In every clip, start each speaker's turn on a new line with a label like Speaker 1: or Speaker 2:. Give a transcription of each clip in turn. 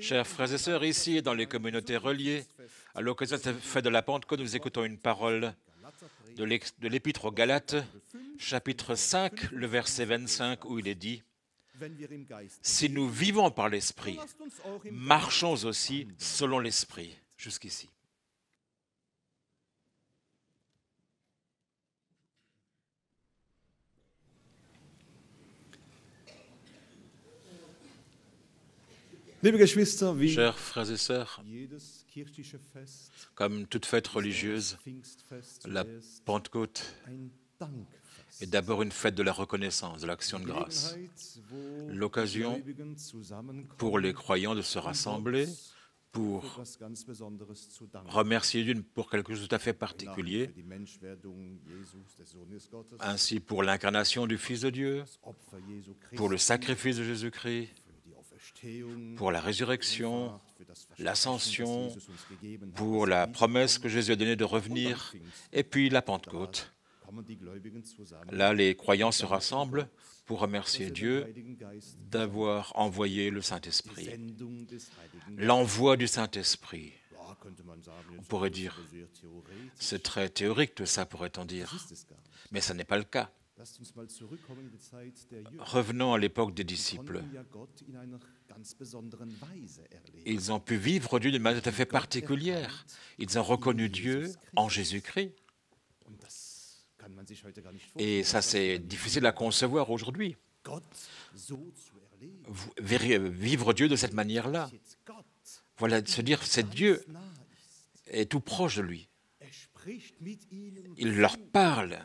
Speaker 1: Chers frères et sœurs, ici dans les communautés reliées, à l'occasion de cette fête de la Pentecôte, nous écoutons une parole de l'Épître aux Galates, chapitre 5, le verset 25, où il est dit Si nous vivons par l'Esprit, marchons aussi selon l'Esprit. Jusqu'ici. Chers frères et sœurs, comme toute fête religieuse, la Pentecôte est d'abord une fête de la reconnaissance, de l'action de grâce. L'occasion pour les croyants de se rassembler pour remercier pour quelque chose de tout à fait particulier, ainsi pour l'incarnation du Fils de Dieu, pour le sacrifice de Jésus-Christ, pour la résurrection, l'ascension, pour la promesse que Jésus a donnée de revenir, et puis la Pentecôte. Là, les croyants se rassemblent pour remercier Dieu d'avoir envoyé le Saint-Esprit. L'envoi du Saint-Esprit. On pourrait dire, c'est très théorique tout ça, pourrait-on dire, mais ce n'est pas le cas. Revenons à l'époque des disciples. Ils ont pu vivre Dieu d'une manière tout à fait particulière. Ils ont reconnu Dieu en Jésus-Christ. Et ça, c'est difficile à concevoir aujourd'hui. Vivre Dieu de cette manière-là. Voilà, se dire, c'est Dieu est tout proche de lui. Il leur parle.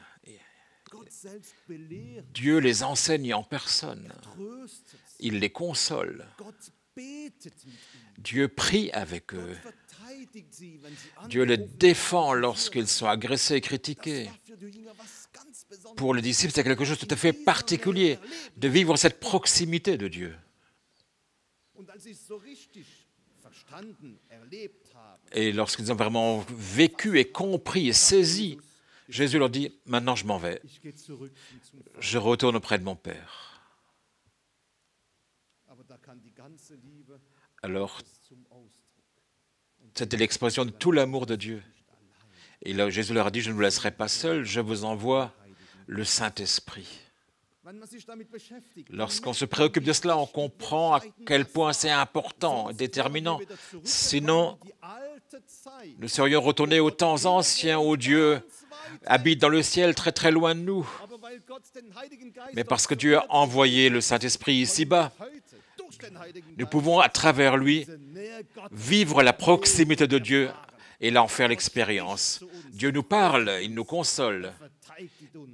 Speaker 1: Dieu les enseigne en personne. Il les console. Dieu prie avec eux. Dieu les défend lorsqu'ils sont agressés et critiqués. Pour les disciples, c'est quelque chose de tout à fait particulier de vivre cette proximité de Dieu. Et lorsqu'ils ont vraiment vécu et compris et saisi, Jésus leur dit, maintenant je m'en vais. Je retourne auprès de mon Père. Alors, c'était l'expression de tout l'amour de Dieu. Et Jésus leur a dit, je ne vous laisserai pas seul, je vous envoie le Saint-Esprit. Lorsqu'on se préoccupe de cela, on comprend à quel point c'est important, déterminant. Sinon, nous serions retournés aux temps anciens où Dieu habite dans le ciel très très loin de nous. Mais parce que Dieu a envoyé le Saint-Esprit ici-bas, nous pouvons à travers lui vivre la proximité de Dieu et là en faire l'expérience. Dieu nous parle, il nous console,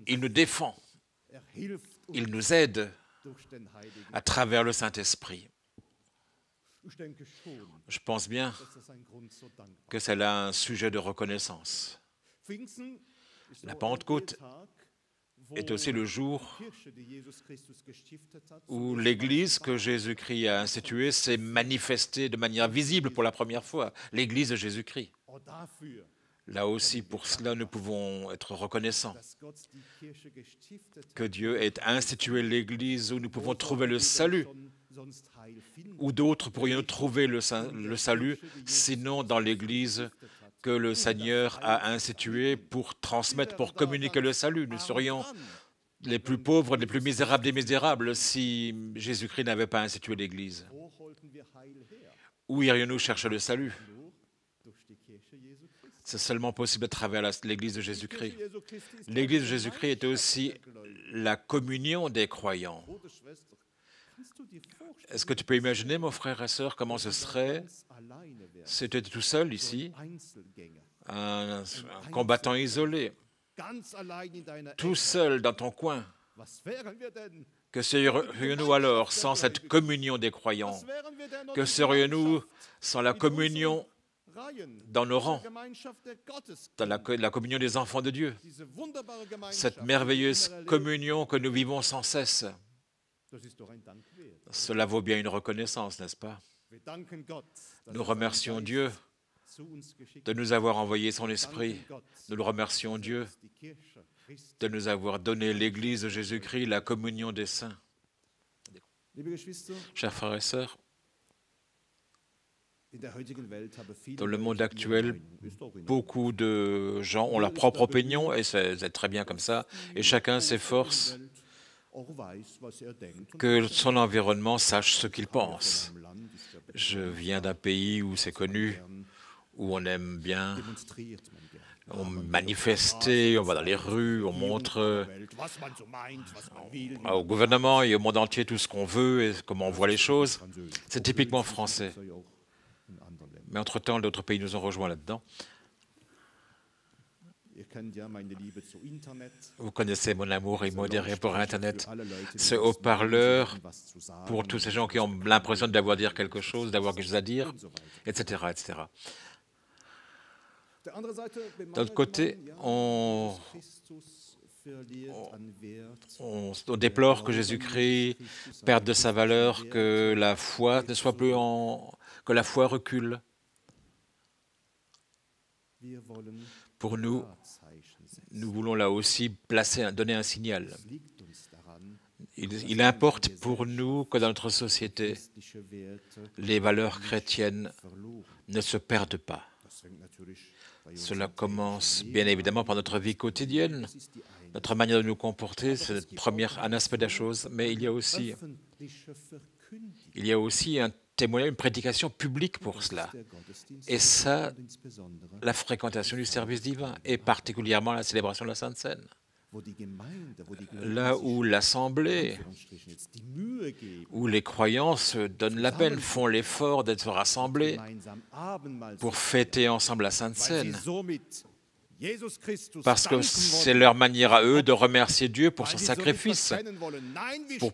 Speaker 1: il nous défend, il nous aide à travers le Saint-Esprit. Je pense bien que c'est là un sujet de reconnaissance. La Pentecôte est aussi le jour où l'Église que Jésus-Christ a instituée s'est manifestée de manière visible pour la première fois, l'Église de Jésus-Christ. Là aussi, pour cela, nous pouvons être reconnaissants que Dieu ait institué l'Église où nous pouvons trouver le salut. Où d'autres pourrions trouver le, le salut, sinon dans l'Église que le Seigneur a institué pour transmettre, pour communiquer le salut. Nous serions les plus pauvres, les plus misérables des misérables si Jésus-Christ n'avait pas institué l'Église. Où irions-nous chercher le salut? C'est seulement possible à travers l'Église de Jésus-Christ. L'Église de Jésus-Christ est aussi la communion des croyants. Est-ce que tu peux imaginer, mon frère et sœur, comment ce serait si tu étais tout seul ici, un, combattant isolé, tout seul dans ton coin? Que serions-nous alors sans cette communion des croyants? Que serions-nous sans la communion dans nos rangs, dans la, la, communion des enfants de Dieu, cette merveilleuse communion que nous vivons sans cesse. Cela vaut bien une reconnaissance, n'est-ce pas? Nous remercions Dieu de nous avoir envoyé son esprit. Nous le remercions Dieu de nous avoir donné l'Église de Jésus-Christ, la communion des saints. Chers frères et sœurs, Dans le monde actuel, beaucoup de gens ont leur propre opinion et c'est très bien comme ça. Et chacun s'efforce que son environnement sache ce qu'il pense. Je viens d'un pays où c'est connu, où on aime bien on manifeste, on va dans les rues, on montre au gouvernement et au monde entier tout ce qu'on veut et comment on voit les choses. C'est typiquement français. Mais entre-temps, d'autres pays nous ont rejoints là-dedans. Vous connaissez mon amour immodéré pour Internet. Ce haut-parleur pour tous ces gens qui ont l'impression d'avoir dire quelque chose, d'avoir quelque chose à dire, etc. etc. D'autre côté, on, déplore que Jésus-Christ perde de sa valeur, que la foi ne soit plus en, que la foi recule. Pour nous, nous voulons là aussi placer, donner un signal. il, importe pour nous que dans notre société, les valeurs chrétiennes ne se perdent pas. Cela commence bien évidemment par notre vie quotidienne, notre manière de nous comporter, c'est un aspect de la chose, mais il y a aussi, il y a aussi un témoignage, une prédication publique pour cela. Et ça, la fréquentation du service divin, et particulièrement la célébration de la Sainte Seine là où l'Assemblée, où les croyants se donnent la peine, font l'effort d'être rassemblés pour fêter ensemble la Sainte Seine, parce que c'est leur manière à eux de remercier Dieu pour son sacrifice, pour,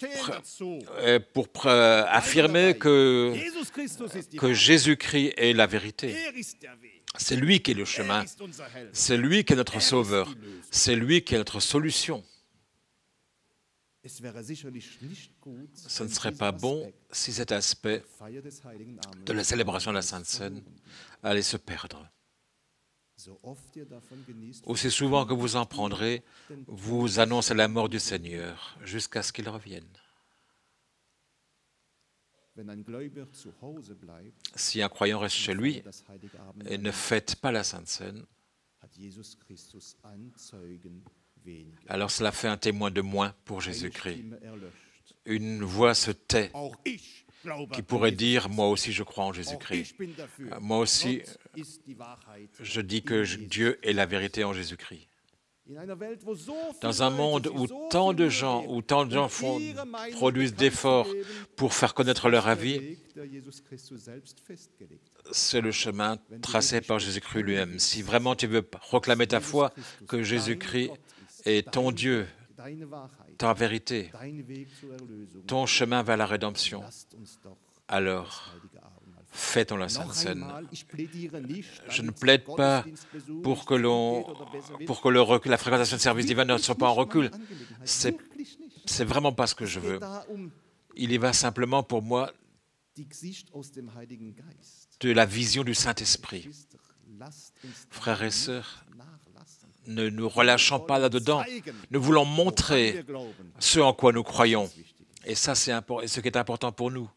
Speaker 1: euh, pour affirmer que, que Jésus-Christ est la vérité. C'est lui qui est le chemin. C'est lui qui est notre sauveur. C'est lui qui est notre solution. Ce ne serait pas bon si cet aspect de la célébration de la Sainte Seine allait se perdre. Aussi souvent que vous en prendrez, vous annoncez la mort du Seigneur jusqu'à ce qu'il revienne. Si un croyant reste chez lui et ne fête pas la Sainte Seine, alors cela fait un témoin de moins pour Jésus-Christ. Une voix se tait qui pourrait dire, moi aussi je crois en Jésus-Christ. Moi aussi, je dis que Dieu est la vérité en Jésus-Christ. Dans un monde où tant de gens, où tant de gens produisent d'efforts pour faire connaître leur avis, c'est le chemin tracé par Jésus-Christ lui-même. Si vraiment tu veux proclamer ta foi, que Jésus-Christ est ton Dieu, ta vérité, ton chemin vers la rédemption, alors Faites-on la Sainte Seine. Je ne plaide pas pour que, pour que le la fréquentation de service divin ne soit pas en recul. C'est, c'est vraiment pas ce que je veux. Il y va simplement pour moi de la vision du Saint-Esprit. Frères et sœurs, ne nous relâchons pas là-dedans. Nous voulons montrer ce en quoi nous croyons. Et ça, c'est ce qui est important pour nous.